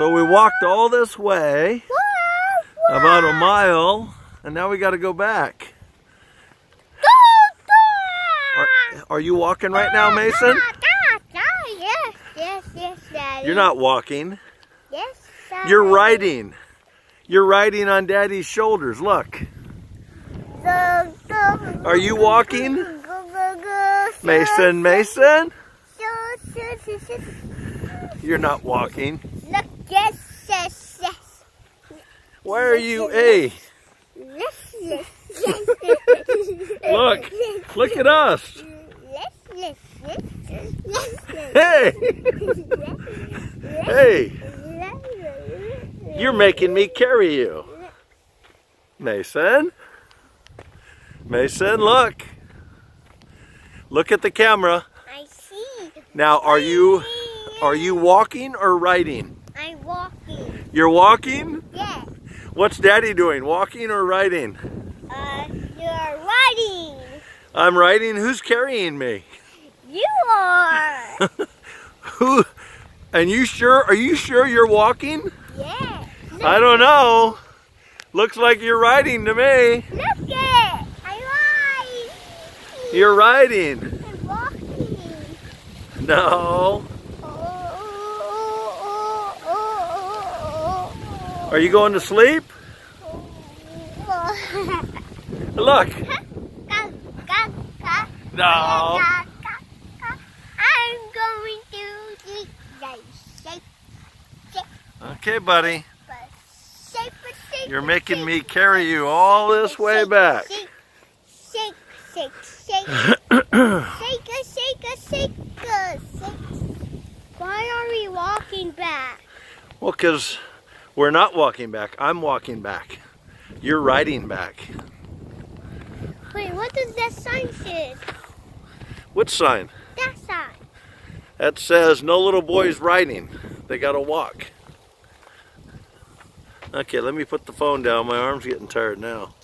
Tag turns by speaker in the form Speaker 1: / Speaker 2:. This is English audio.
Speaker 1: So we walked all this way, about a mile, and now we got to go back. Are, are you walking right now, Mason?
Speaker 2: Yes, yes, yes, Daddy.
Speaker 1: You're not walking.
Speaker 2: Yes, Daddy.
Speaker 1: You're riding. You're riding on Daddy's shoulders. Look. Are you walking? Mason, Mason?
Speaker 2: So, so, so, so, so.
Speaker 1: You're not walking.
Speaker 2: Yes, yes, yes.
Speaker 1: Why are you? Hey,
Speaker 2: Yes, yes, eh? yes, yes.
Speaker 1: look. Look at us.
Speaker 2: Yes, yes, yes, yes, yes.
Speaker 1: Hey, hey. You're making me carry you. Mason? Mason, look. Look at the camera.
Speaker 2: I see.
Speaker 1: Now, are you are you walking or riding? You're walking?
Speaker 2: Yes.
Speaker 1: What's Daddy doing? Walking or riding?
Speaker 2: Uh, you're riding.
Speaker 1: I'm riding. Who's carrying me?
Speaker 2: You are.
Speaker 1: Who? And you sure? Are you sure you're walking?
Speaker 2: yes.
Speaker 1: I don't know. Looks like you're riding to me.
Speaker 2: Look it. I ride.
Speaker 1: You're riding.
Speaker 2: I'm walking.
Speaker 1: No. Are you going to sleep?
Speaker 2: oh, oh.
Speaker 1: Look. No.
Speaker 2: I'm going to sleep.
Speaker 1: Okay, buddy.
Speaker 2: but shake, but shake,
Speaker 1: You're making me carry you all this way back.
Speaker 2: Shake, shake, shake, shake. Shake shake a, shake a, shake. Why are we walking back?
Speaker 1: Well, because we're not walking back. I'm walking back. You're riding back.
Speaker 2: Wait, what does that sign say?
Speaker 1: What sign?
Speaker 2: That sign.
Speaker 1: That says no little boys riding. They got to walk. Okay, let me put the phone down. My arm's getting tired now.